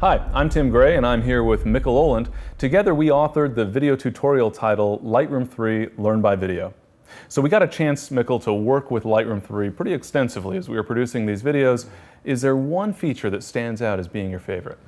Hi, I'm Tim Grey and I'm here with Mikkel Aaland. Together we authored the video tutorial title Lightroom 3 Learn by Video. So we got a chance, Mikkel, to work with Lightroom 3 pretty extensively as we were producing these videos. Is there one feature that stands out as being your favorite?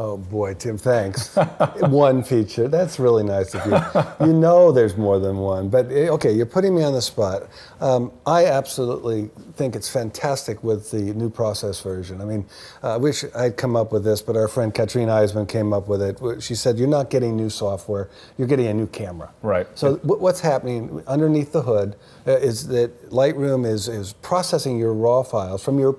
Oh boy, Tim, thanks. one feature. That's really nice of you. You know there's more than one. But eh, okay, you're putting me on the spot. Um, I absolutely think it's fantastic with the new process version. I mean, uh, I wish I'd come up with this, but our friend Katrina Eismann came up with it. She said, You're not getting new software, you're getting a new camera. Right. So what's happening underneath the hood uh, is that Lightroom is, is processing your raw files from your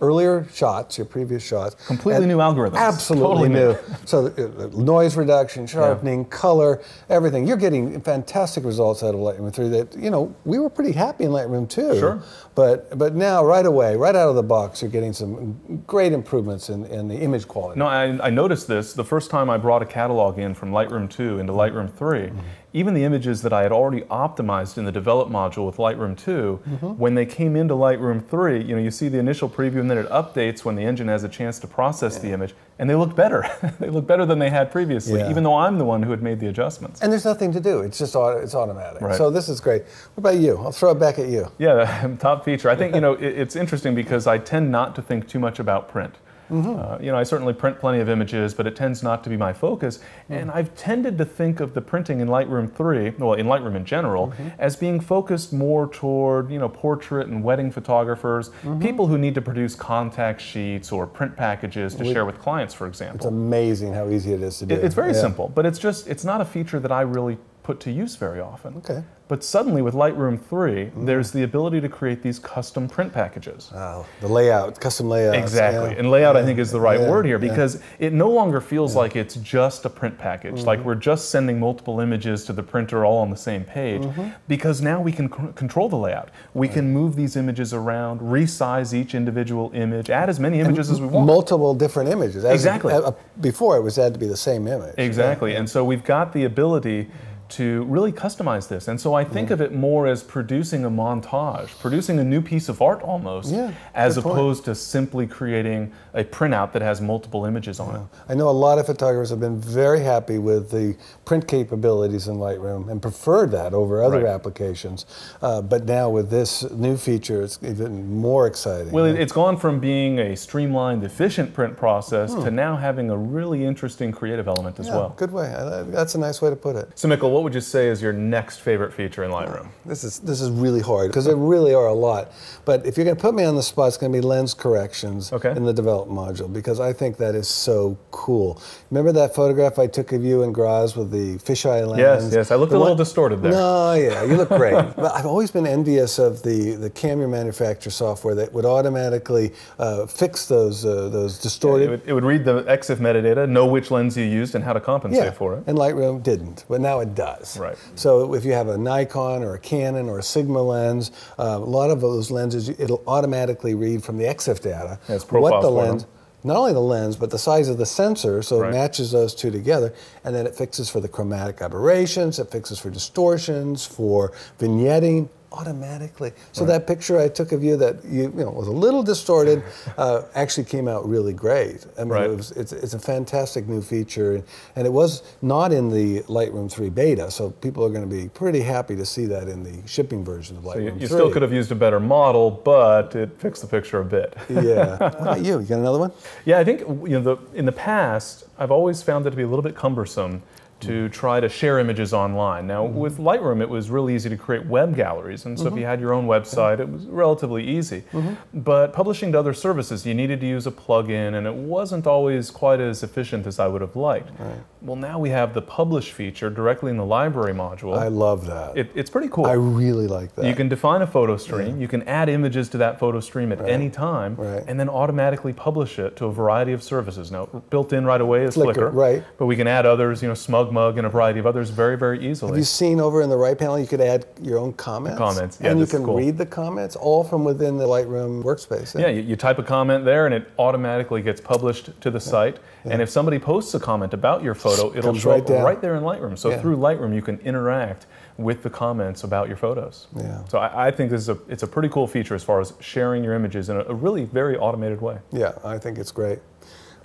earlier shots, your previous shots. Completely new algorithms. Absolutely totally new. so uh, noise reduction, sharpening, yeah. color, everything. You're getting fantastic results out of Lightroom 3 that, you know, we were pretty happy in Lightroom 2. Sure. But, but now, right away, right out of the box, you're getting some great improvements in, in the image quality. No, I, I noticed this the first time I brought a catalog in from Lightroom 2 into Lightroom 3. Mm-hmm even the images that I had already optimized in the develop module with Lightroom 2, mm-hmm. when they came into Lightroom 3, you know, you see the initial preview and then it updates when the engine has a chance to process yeah. the image, and they look better. they look better than they had previously, yeah. even though I'm the one who had made the adjustments. And there's nothing to do; it's just auto, it's automatic. Right. So this is great. What about you? I'll throw it back at you. Yeah, top feature. I think you know it, it's interesting because I tend not to think too much about print. Mm-hmm. Uh, you know, I certainly print plenty of images, but it tends not to be my focus. Mm-hmm. And I've tended to think of the printing in Lightroom 3, well, in Lightroom in general, mm-hmm. as being focused more toward, you know, portrait and wedding photographers, mm-hmm. people who need to produce contact sheets or print packages to we, share with clients, for example. It's amazing how easy it is to do. It, it's very yeah. simple, but it's just, it's not a feature that I really put to use very often. Okay. But suddenly with Lightroom 3, mm. there's the ability to create these custom print packages. Wow, the layout, custom layout. Exactly. Yeah. And layout, yeah. I think, is the right yeah. word here because it no longer feels like it's just a print package, mm-hmm. like we're just sending multiple images to the printer all on the same page, mm-hmm. because now we can control the layout. We can move these images around, resize each individual image, add as many images and as we want. Multiple different images. As exactly. uh, before, it was had to be the same image. Exactly. And so we've got the ability to really customize this. And so I think yeah. of it more as producing a montage, producing a new piece of art almost, yeah, as opposed point. to simply creating a printout that has multiple images on yeah. it. I know a lot of photographers have been very happy with the print capabilities in Lightroom and preferred that over other right. applications. Uh, but now with this new feature, it's even more exciting. Well, it's gone from being a streamlined, efficient print process hmm. to now having a really interesting creative element as well. Good way. That's a nice way to put it. So, Mikkel, what would you say is your next favorite feature in Lightroom? This is this is really hard because there really are a lot. But if you're going to put me on the spot, it's going to be lens corrections okay. in the develop module because I think that is so cool. Remember that photograph I took of you in Graz with the fisheye lens? Yes, yes. I looked the a little distorted there. No, yeah, you look great. but I've always been envious of the the camera manufacturer software that would automatically uh, fix those uh, those distorted. Yeah, it, would, it, would, read the EXIF metadata, know which lens you used, and how to compensate yeah, for it. And Lightroom didn't, but now it does does. Right. So if you have a Nikon or a Canon or a Sigma lens, uh, a lot of those lenses, it'll automatically read from the EXIF data yeah, what the lens. Not only the lens, but the size of the sensor, so right. it matches those two together, and then it fixes for the chromatic aberrations, it fixes for distortions, for vignetting, automatically. So right. that picture I took of you that you, you know was a little distorted, uh, actually came out really great. I mean, right. it was, it's, it's a fantastic new feature, and it was not in the Lightroom 3 beta, so people are going to be pretty happy to see that in the shipping version of Lightroom so you, you 3. still could have used a better model, but it fixed the picture a bit. yeah. What about you? You got another one? Yeah, I think you know the, in the past I've always found it to be a little bit cumbersome to try to share images online. Now, mm-hmm. with Lightroom, it was really easy to create web galleries, and so mm-hmm. if you had your own website, it was relatively easy. Mm-hmm. But publishing to other services, you needed to use a plugin, and it wasn't always quite as efficient as I would have liked. Right. Well, now we have the publish feature directly in the library module. I love that. It, it's pretty cool. I really like that. You can define a photo stream, yeah. you can add images to that photo stream at right. any time, right. and then automatically publish it to a variety of services. Now, built in right away is Flickr, Flickr right. but we can add others, you know, SmugMug and a variety of others very, very easily. Have you seen over in the right panel, you could add your own comments? Comments, yeah. And you can cool. read the comments all from within the Lightroom workspace. Yeah, yeah you, you, type a comment there and it automatically gets published to the yeah. site. Yeah. And if somebody posts a comment about your photo, it'll show right, up right there in Lightroom. So through Lightroom, you can interact with the comments about your photos. Yeah. So I, I, think this is a it's a pretty cool feature as far as sharing your images in a, a really very automated way. Yeah, I think it's great.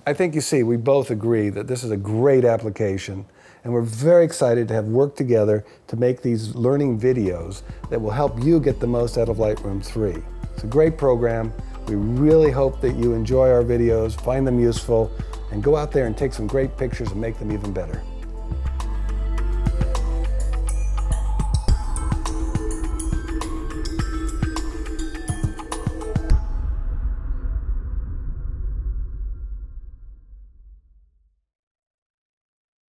I think you see, we both agree that this is a great application, and we're very excited to have worked together to make these learning videos that will help you get the most out of Lightroom 3. It's a great program. We really hope that you enjoy our videos, find them useful, and go out there and take some great pictures and make them even better.